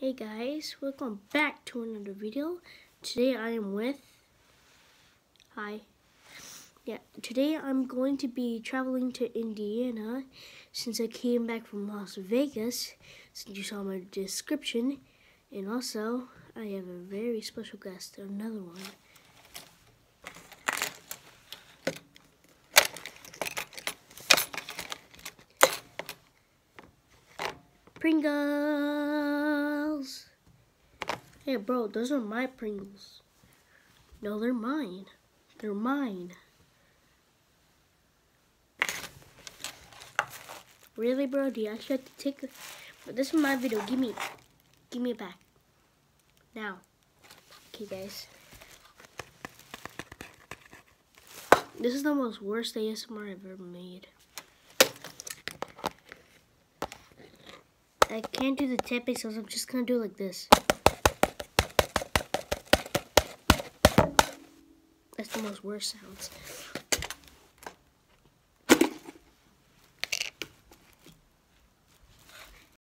Hey guys, welcome back to another video. Today I am with, hi, yeah, today I'm going to be traveling to Indiana since I came back from Las Vegas, since you saw my description, and also I have a very special guest, another one. Pringles! Hey bro, those are my Pringles. No, they're mine. They're mine. Really bro, do you actually have to take it? But this is my video, give me, give me it back. Now. Okay guys. This is the most worst ASMR I've ever made. I can't do the tapping so I'm just gonna do it like this. That's the most worst sounds.